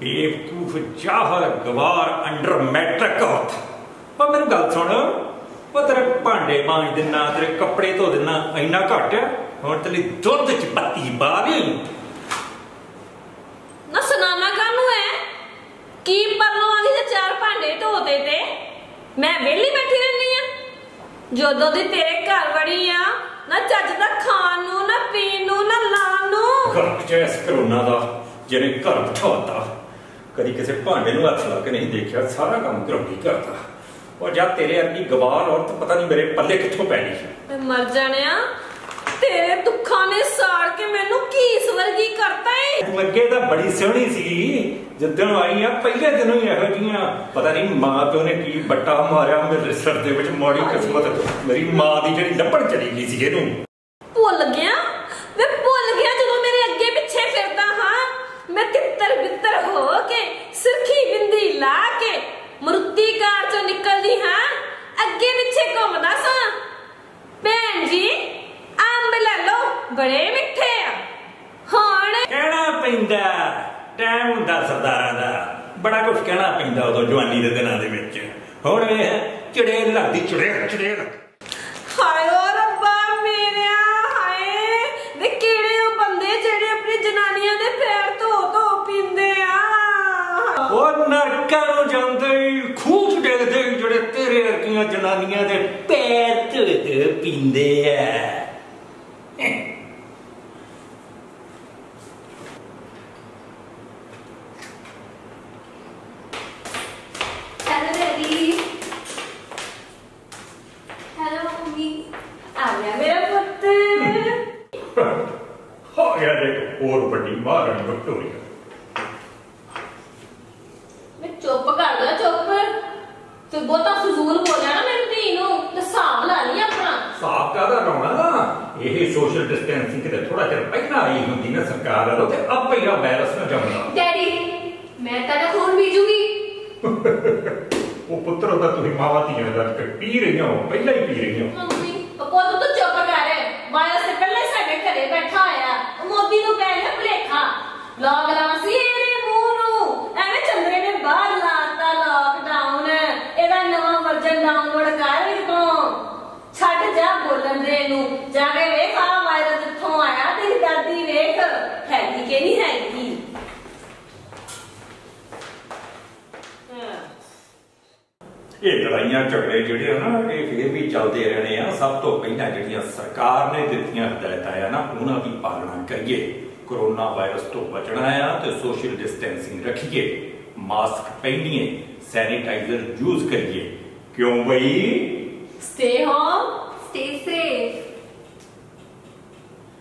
ਬੇਵਕੂਫ ਜਾਹਲ ਗਵਾਰ under matric ਔਰਤ। ਉਹ ਮੇਰੀ ਗੱਲ ਸੁਣ ਉਹ ਤੇਰੇ ਭਾਂਡੇ ਮਾਂਜ ਦਿਨਾ ਤੇਰੇ ਕੱਪੜੇ ਧੋ ਦਿਨਾ ਇੰਨਾ ਘੱਟ? ਹੁਣ ਤੇਰੀ ਦੁੱਧ ਚ ਪੱਤੀ ਦੇ। ਨਾ ਸੁਣਾਣਾ ਕਾਹਨੂੰ ਹੈ ਕੀ ਪਰਲੋਂ ਵਾਲੀ ਦੇ ਚਾਰ ਭਾਂਡੇ ਧੋਤੇ ਤੇ? ਮੈਂ ਵਿਹਲੀ ਬੈਠੀ ਰਹਿੰਦੀ ਆ। ਜਦੋਂ ਦੀ ਤੇਰੇ ਘਰ ਵੜੀ ਆ ਨਾ ਚੱਜ ਦਾ ਖਾਣ ਨੂੰ ਨਾ ਪੀਣ ਨੂੰ ਨਾ ਲਾਣ ਨੂੰ। ਘਰ ਚ ਇਸ ਕਰੋਨਾ ਦਾ ਜਿਹਨੇ ਘਰ ਬਿਠਾਤਾ। ਕਦੀ ਕਿਸੇ ਭਾਂਡੇ ਨੂੰ ਹੱਥ ਲਾ ਕੇ ਨਹੀਂ ਦੇਖਿਆ ਸਾਰਾ ਕੰਮ ਘਰੋਂ ਕਰਦਾ ਉਹ ਜਦ ਤੇਰੇ ਵਰਗੀ ਗਵਾਰ ਔਰਤ ਪਤਾ ਨਹੀਂ ਮੇਰੇ ਪੱਲੇ ਕਿੱਥੋਂ ਪੈ ਗਈ। ਮੈਂ ਮਰ ਜਾਣਿਆ? ਤੇਰੇ ਦੁੱਖਾਂ ਨੇ ਸਾੜ ਕੇ ਮੈਨੂੰ ਕੀਸ ਵਰਗੀ ਕਰਤਾ ਏ? ਤੂੰ ਅੱਗੇ ਤਾਂ ਬੜੀ ਸੋਹਣੀ ਸੀ ਜਦੋਂ ਆਈ ਆ ਪਹਿਲੇ ਦਿਨੋਂ ਹੀ ਇਹੋ ਜੀਆਂ ਪਤਾ ਨਹੀਂ ਮਾਂ ਪਿਓ ਨੇ ਕੀ ਬੱਟਾ ਮਾਰਿਆ ਮੇਰੇ ਸਿਰ ਦੇ ਵਿੱਚ ਮਾੜੀ ਕਿਸਮਤ। ਮੇਰੀ ਮਾਂ ਦੀ ਜਿਹੜੀ ਲੱਭਣ ਚਲੀ ਗਈ ਸੀ ਇਹਨੂੰ। ਭੁੱਲ ਗਿਆ? ਮੈਂ ਭੁੱਲ ਗਿਆ ਜਦੋਂ ਮੇਰੇ ਅੱਗੇ ਪਿੱਛੇ ਫਿਰਦਾ ਹਾਂ। ਮੈਂ ਤਿੱਤਰ ਬਿੱਤਰ ਹੋ ਕੇ ਸੁਰਖੀ ਬਿੰਦੀ ਲਾ ਕੇ ਮਰੁੱਤੀ ਕਾਰ ਚੋਂ ਨਿਕਲਦੀ ਹਾਂ ਅੱਗੇ ਪਿੱਛੇ ਘੁੰਮਦਾ ਸਾਂ ਭੈਣ ਜੀ ਅੰਬ ਲੈ ਲਓ ਬੜੇ ਮਿੱਠੇ ਆ। ਹੁਣ ਕਹਿਣਾ ਪੈਂਦਾ ਟਾਈਮ ਹੁੰਦਾ ਸਰਦਾਰਾਂ ਦਾ। ਬੜਾ ਕੁਝ ਕਹਿਣਾ ਪੈਂਦਾ ਉਦੋਂ ਜਵਾਨੀ ਦੇ ਦਿਨਾਂ ਦੇ ਵਿੱਚ। ਹੁਣ ਵੇਖ ਚੜੇਲ ਲੱਗਦੀ ਚੜੇਲ ਚੜੇਲ ਹਾਏ ਓ ਰੱਬਾ ਮੇਰਿਆ ਹਾਏ। ਵੇ ਕਿਹੜੇ ਉਹ ਬੰਦੇ ਜਿਹੜੇ ਆਪਣੀ ਜਨਾਨੀਆਂ ਦੇ ਪੈਰ ਧੋ ਧੋ ਪੀਂਦੇ ਆ। ਉਹ ਨਰਕਾਂ ਨੂੰ ਜਾਂਦੇ ਈ ਖੂਬ ਡਿੱਗਦੇ ਈ ਜਿਹੜੇ ਤੇਰੇ ਵਰਗੀਆਂ ਜਨਾਨੀਆਂ ਦੇ ਪੈਰ ਧੋ ਧੋ ਪੀਂਦੇ ਆ ਹੈਲੋ ਡੈਡੀ ਹੈਲੋ ਮੰਮੀ ਆ ਗਿਆ ਮੇਰਾ ਪੁੱਤ। ਹੋ ਗਿਆ ਦੇਖ ਹੋਰ ਵੱਡੀ ਮਹਾਰਾਣੀ ਵਿਕਟੋਰੀਆ। ਮੈਂ ਚੁੱਪ ਕਰ ਜਾ ਚੁੱਪ। ਤੇ ਬਹੁਤਾ ਫਜ਼ੂਲ ਬੋਲਿਆ ਨਾ ਮੇਰੀ ਧੀ ਨੂੰ ਤੇ ਹਿਸਾਬ ਲਾ ਲਈ ਆਪਣਾ। ਸਾਫ਼ ਕਾਦਾ ਲਾਉਣਾ? ਇਹ ਸੋਸ਼ਲ ਡਿਸਟੈਂਸਿੰਗ ਕਿਤੇ ਥੋੜਾ ਚਿਰ ਪਹਿਲਾਂ ਆਈ ਹੁੰਦੀ ਨਾ ਸਰਕਾਰ ਵੱਲੋਂ ਤੇ ਆਪੇ ਹੀ ਆ ਵਾਇਰਸ ਨਾ ਜੰਮਦਾ ਡੈਡੀ ਮੈਂ ਤੁਹਾਡਾ ਖੂਨ ਪੀਜੂਗੀ। ਉਹ ਪੁੱਤਰ ਦਾ ਤੁਸੀਂ ਮਾਵਾ ਧੀਆਂ ਦਾ ਤੇ ਪੀ ਰਹੀਆਂ ਹੋ ਪਹਿਲਾਂ ਹੀ ਪੀ ਰਹੀਆਂ ਹੋ। ਮੰਮੀ ਪੁੱਤ ਤੂੰ ਚੁੱਪ ਕਰ। ਵਾਇਰਸ ਤੇ ਪਹਿਲਾਂ ਸਾਡੇ ਘਰੇ ਬੈਠਾ ਹੋਇਆ। ਮੋਦੀ ਨੂੰ ਪੈ ਗਿਆ ਭੁਲੇਖਾ। ਲਾਕਡਾਊਨ ਸੀ ਇਹਦੇ ਮੂੰਹ ਨੂੰ। ਐਵੇਂ ਚੰਦਰੇ ਨੇ ਬਾਹਰ ਲਾਤਾ ਲਾਕਡਾਊਨ ਇਹਦਾ ਨਵਾਂ ਵਰਜਨ ਡਾਊਨਲੋਡ ਕਰ ਇਹ ਤੋਂ ਛੱਡ ਜਾ ਬੋਲਣ ਦੇ ਨੂੰ। ਜਾ ਕੇ ਵੇਖ ਆ ਵਾਇਰਸ ਕਿੱਥੋਂ ਆਇਆ, ਤੇਰੀ ਦਾਦੀ ਵੇਖ। ਹੈਗੀ ਕਿ ਨਹੀਂ ਹੈਗੀ ਹਾਂ ਇਹ ਲੜਾਈਆਂ, ਝਗੜੇ ਜਿਹੜੇ ਆ ਨਾ, ਇਹ ਫੇਰ ਵੀ ਚੱਲਦੇ ਰਹਿਣੇ ਆ। ਸਭ ਤੋਂ ਪਹਿਲਾਂ ਜਿਹੜੀਆਂ ਸਰਕਾਰ ਨੇ ਦਿੱਤੀਆਂ ਹਦਾਇਤਾਂ ਆ ਨਾ, ਉਹਨਾਂ ਦੀ ਪਾਲਣਾ ਕਰੀਏ। ਕਰੋਨਾ ਵਾਇਰਸ ਤੋਂ ਬਚਣਾ ਆ ਤੇ ਸੋਸ਼ਲ ਡਿਸਟੈਂਸਿੰਗ ਰੱਖੀਏ। ਮਾਸਕ ਪਹਿਨੀਏ, ਸੈਨੀਟਾਈਜ਼ਰ ਯੂਜ਼ ਕਰੀਏ। ਕਿਉਂ ਬਈ? Stay home stay safe